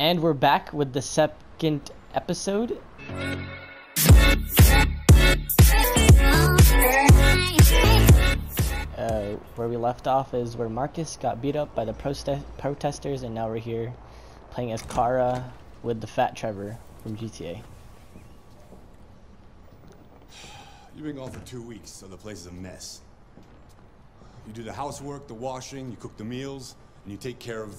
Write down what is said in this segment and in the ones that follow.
And we're back with the second episode. Uh, where we left off is where Marcus got beat up by the protesters, and now we're here playing as Kara with the Fat Trevor from GTA. You've been gone for two weeks, so the place is a mess. You do the housework, the washing, you cook the meals, and you take care of...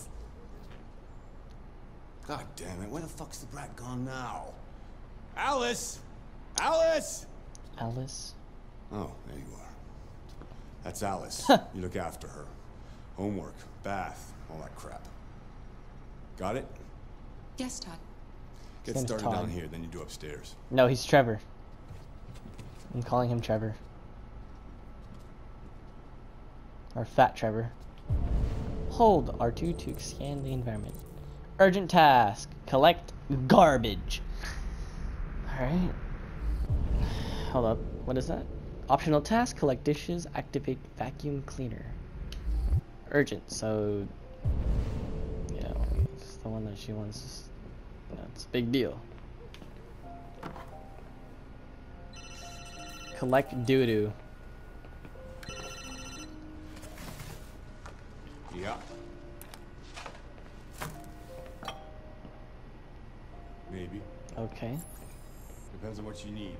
God damn it, where the fuck's the brat gone now? Alice! Alice! Alice? Oh, there you are. That's Alice. you look after her. Homework, bath, all that crap. Got it? Yes, Todd. Get started Todd. down here, then you do upstairs. No, he's Trevor. I'm calling him Trevor. Or Fat Trevor. Hold R2 to scan the environment. Urgent task. Collect garbage. Alright. Hold up. What is that? Optional task. Collect dishes. Activate vacuum cleaner. Urgent. So... Yeah, it's the one that she wants. That's a big deal. Collect doo-doo. What you need.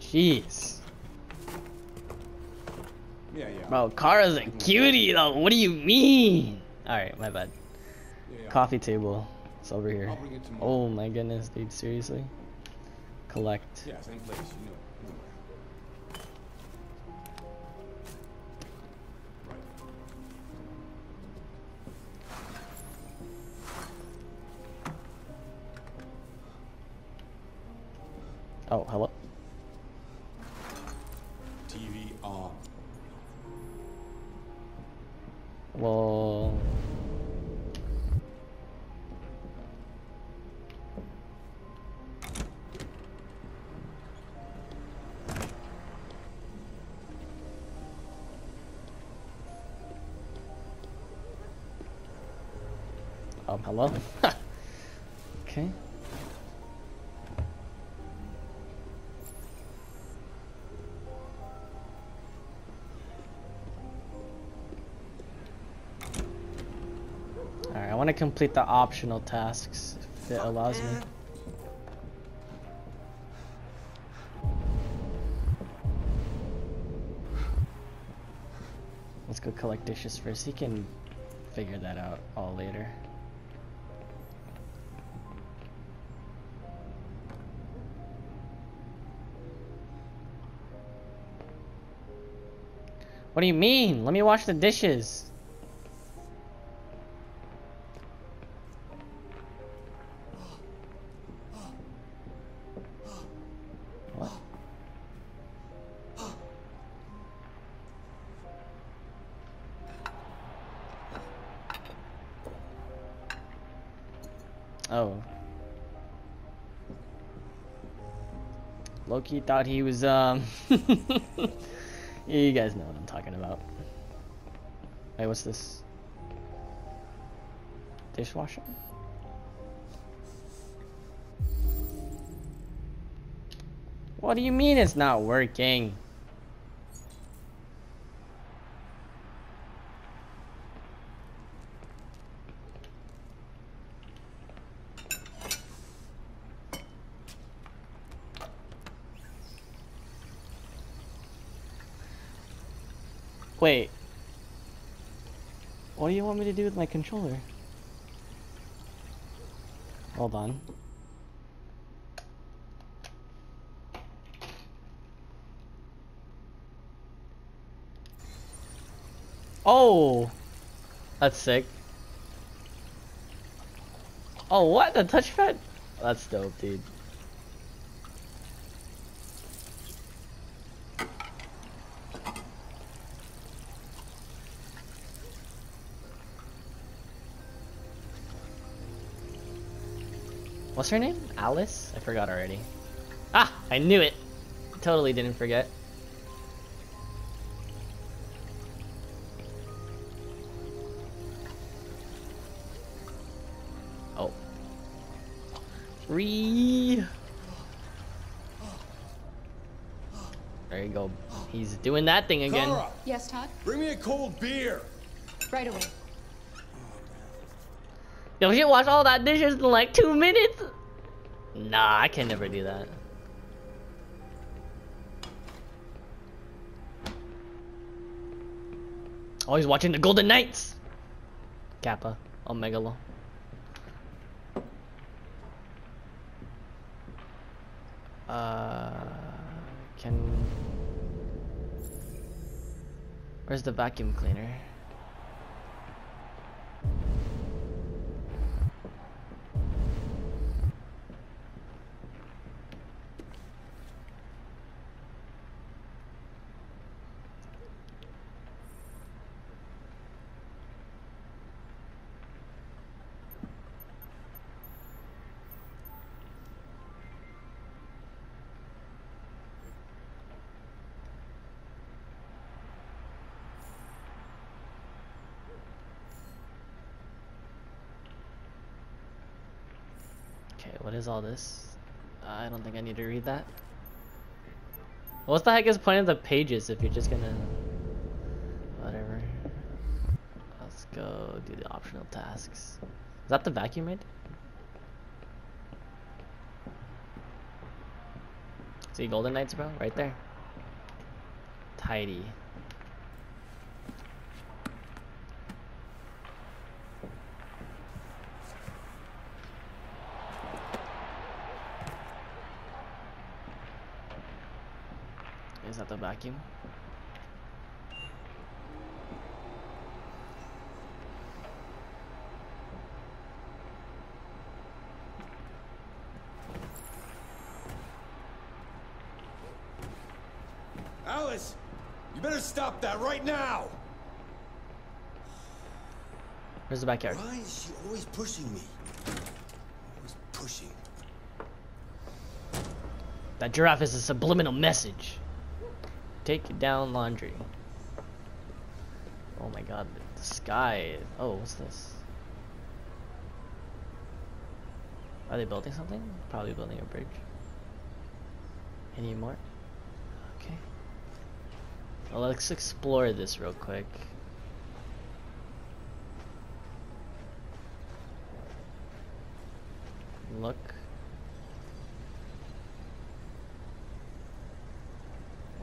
Jeez. Yeah, yeah. Bro, Kara's a cutie though. What do you mean? Alright, my bad. Yeah, yeah. Coffee table. It's over here. It. Oh my goodness, dude. Seriously? Collect. Yeah, same place. You know Oh, hello? TV on. Well... Um, hello? Want to complete the optional tasks if it allows me. Let's go collect dishes first. He can figure that out all later. What do you mean? Let me wash the dishes. Oh. Loki thought he was, um... you guys know what I'm talking about. Wait, what's this? Dishwasher? What do you mean it's not working? Wait. What do you want me to do with my controller? Hold on. Oh! That's sick. Oh, what? The touchpad? That's dope, dude. What's her name? Alice? I forgot already. Ah! I knew it! Totally didn't forget. Oh. Re. There you go. He's doing that thing again. Kara, Yes, Todd? bring me a cold beer. Right away. Yo, you wash all that dishes in like two minutes? Nah, I can never do that. Oh, he's watching the Golden Knights! Kappa, Omega Law. Uh, can... Where's the vacuum cleaner? Okay, what is all this? I don't think I need to read that. What the heck is point of the pages if you're just gonna... Whatever. Let's go do the optional tasks. Is that the vacuum raid? See Golden Knights, bro? Right there. Tidy. Is that the vacuum? Alice, you better stop that right now. Where's the backyard? Why is she always pushing me? Always pushing. That giraffe is a subliminal message. Take down laundry. Oh my god, the sky. Oh, what's this? Are they building something? Probably building a bridge. Any more? Okay. Well, let's explore this real quick. Look.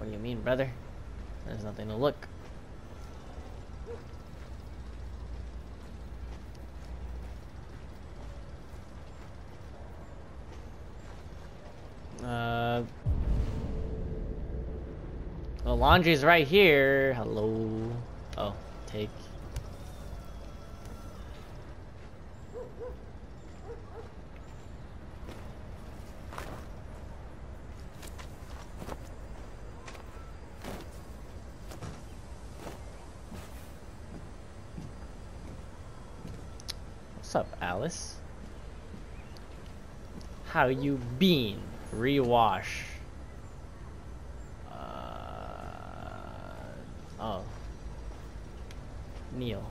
What do you mean, brother? There's nothing to look. Uh, the laundry's right here. Hello. Oh, take. What's up, Alice? How you been? Rewash. Uh, oh. Neil.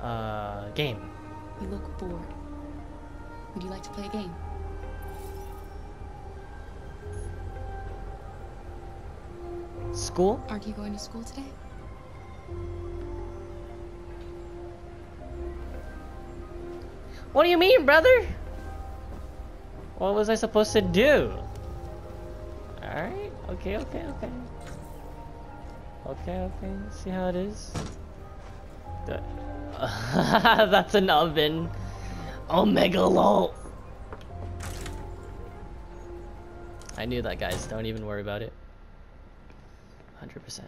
Uh, game. You look bored. Would you like to play a game? School? Aren't you going to school today? What do you mean, brother? What was I supposed to do? Alright, okay, okay, okay. Okay, okay, see how it is? That's an oven. Omega lol. I knew that, guys. Don't even worry about it. 100%.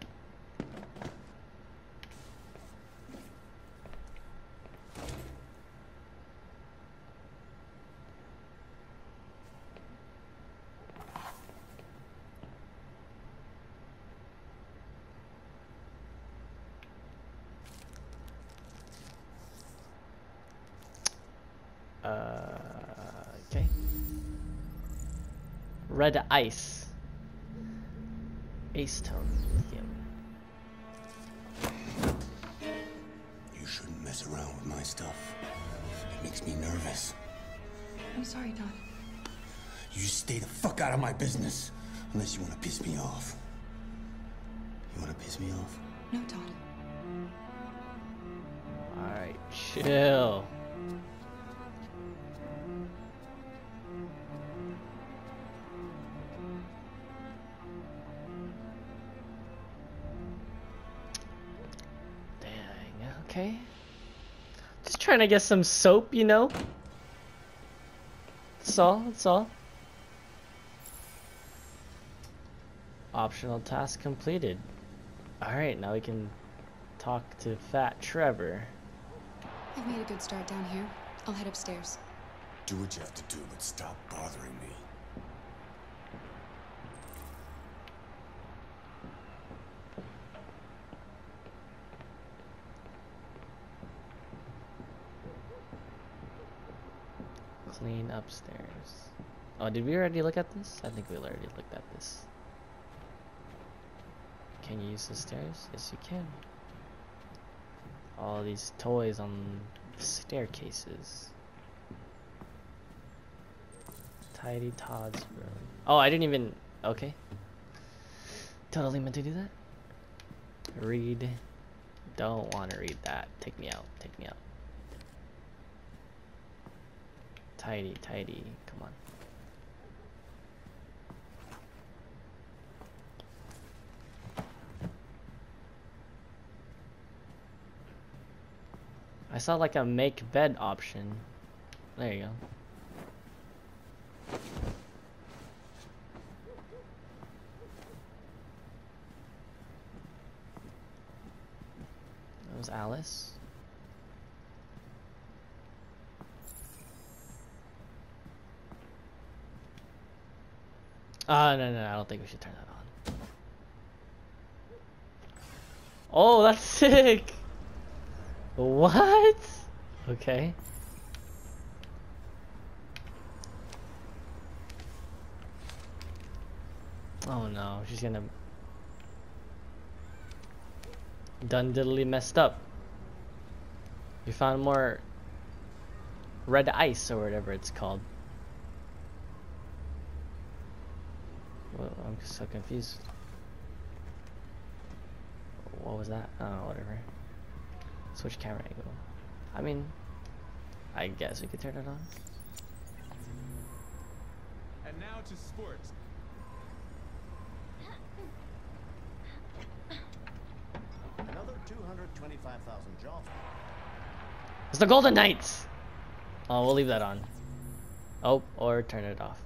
Red Ice. Ace Tone. Lithium. You shouldn't mess around with my stuff. It makes me nervous. I'm sorry, Todd. You stay the fuck out of my business. Unless you want to piss me off. You want to piss me off? No, Todd. Alright, chill. Trying to get some soap, you know? That's all, that's all. Optional task completed. Alright, now we can talk to Fat Trevor. I've made a good start down here. I'll head upstairs. Do what you have to do, but stop bothering me. Upstairs. Oh, did we already look at this? I think we already looked at this. Can you use the stairs? Yes, you can. All these toys on the staircases. Tidy Todd's room. Oh, I didn't even. Okay. Totally meant to do that. Read. Don't want to read that. Take me out. Take me out. Tidy, tidy. Come on. I saw like a make bed option. There you go. That was Alice. Ah, no, no, I don't think we should turn that on. Oh, that's sick! What? Okay. Oh no, she's gonna done diddly messed up. You found more red ice or whatever it's called. Well, I'm so confused. What was that? Oh, whatever. Switch camera angle. I mean, I guess we could turn it on. And now to sports. Another 225,000 jobs. It's the Golden Knights! Oh, we'll leave that on. Oh, or turn it off.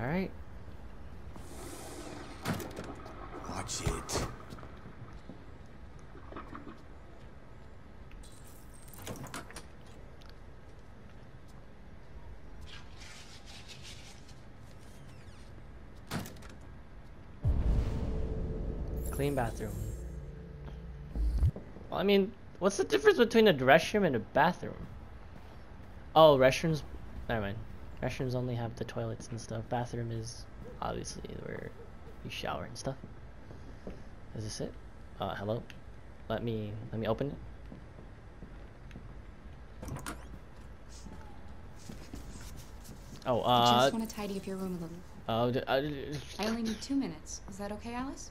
Alright. Watch it. Clean bathroom. Well, I mean, what's the difference between a restroom and a bathroom? Oh, restrooms. Never mind. Restrooms only have the toilets and stuff. Bathroom is obviously where you shower and stuff. Is this it? Uh, hello. Let me let me open it. Oh, I uh, just want to tidy up your room a little. oh, d- uh, d- I only need two minutes. Is that okay, Alice?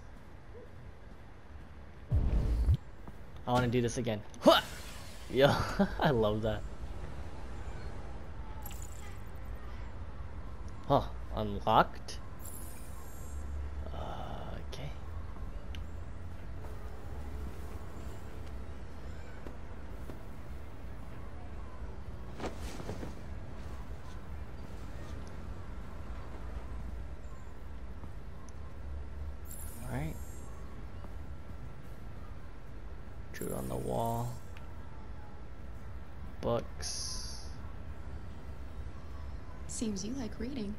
I want to do this again. Hua! Yo, I love that. Huh, unlocked? Drew on the wall. Books. Seems you like reading.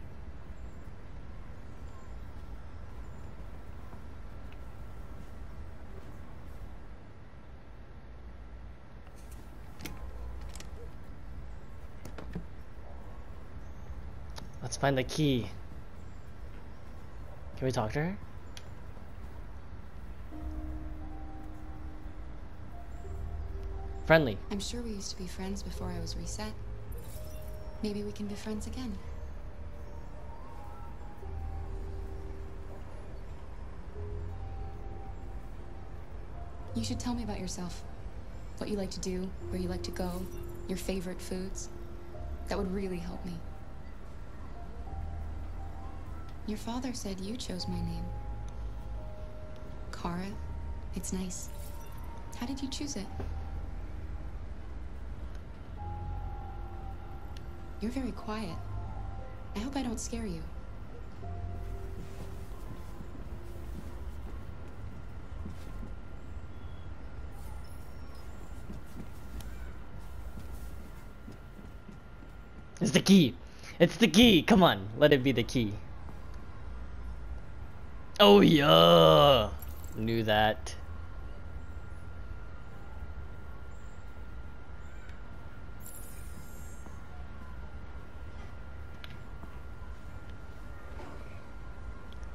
Let's find the key. Can we talk to her? Friendly. I'm sure we used to be friends before I was reset. Maybe we can be friends again. You should tell me about yourself. What you like to do, where you like to go, your favorite foods. That would really help me. Your father said you chose my name. Kara. It's nice. How did you choose it? You're very quiet. I hope I don't scare you. It's the key. It's the key. Come on, let it be the key. Oh yeah, knew that.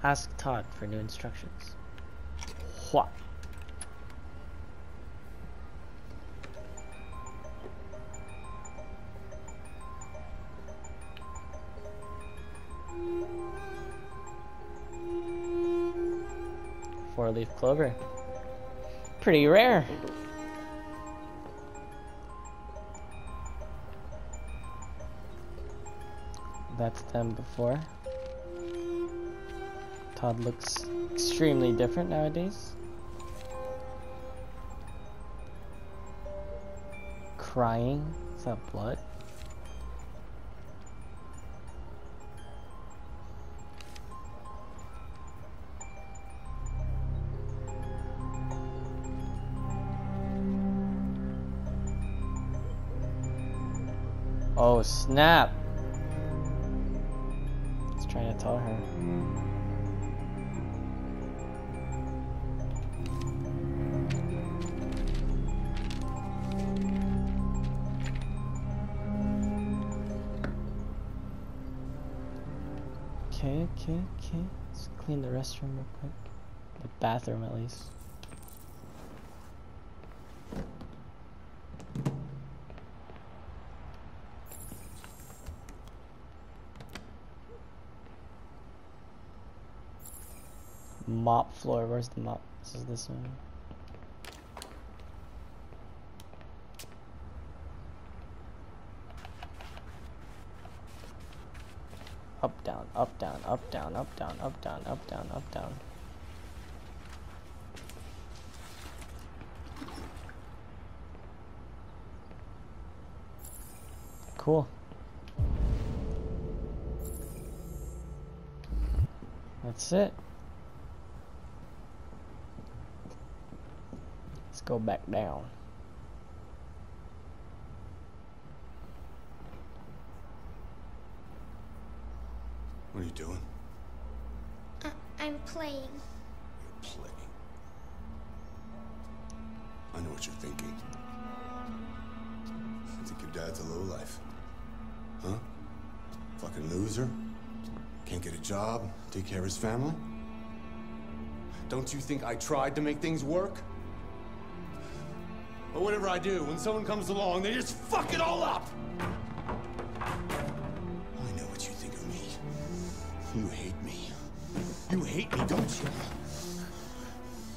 Ask Todd for new instructions. What? Four leaf clover. Pretty rare. That's them before. Todd looks extremely different nowadays. Crying. Is that blood? Oh snap! Let's to tell her. Okay, okay. Let's clean the restroom real quick. The bathroom, at least. Mop floor. Where's the mop? This is this one. Up, down, up, down, up, down, up, down, up, down, up, down, up, down. Cool. That's it. Let's go back down. What are you doing? Uh, I'm playing. You're playing. I know what you're thinking. You think your dad's a lowlife? Huh? Fucking loser? Can't get a job, take care of his family? Don't you think I tried to make things work? But whatever I do, when someone comes along, they just fuck it all up!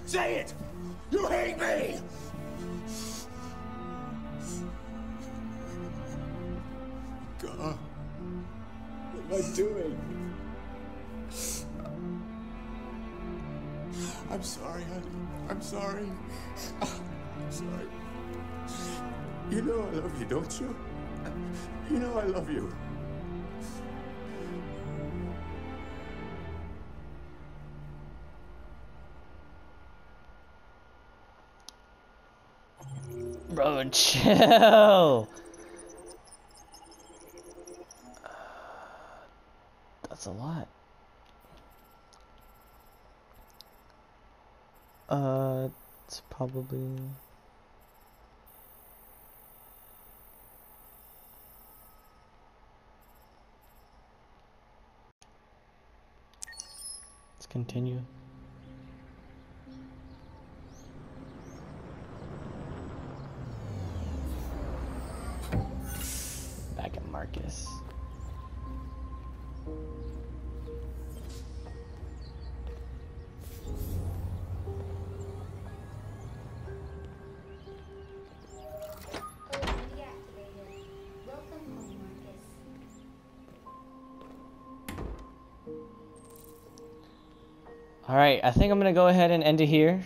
Say it! You hate me! God. What am I doing? I'm sorry, honey. I'm sorry. I'm sorry. You know I love you, don't you? You know I love you. Bro, chill! That's a lot. Uh, it's probably... Let's continue. Marcus. Marcus. Alright, I think I'm gonna go ahead and end it here.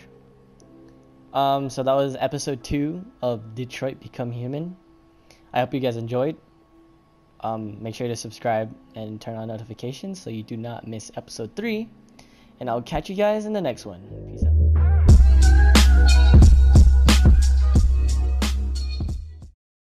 Um, so that was episode two of Detroit Become Human. I hope you guys enjoyed. Um, make sure to subscribe and turn on notifications so you do not miss episode three. And I'll catch you guys in the next one.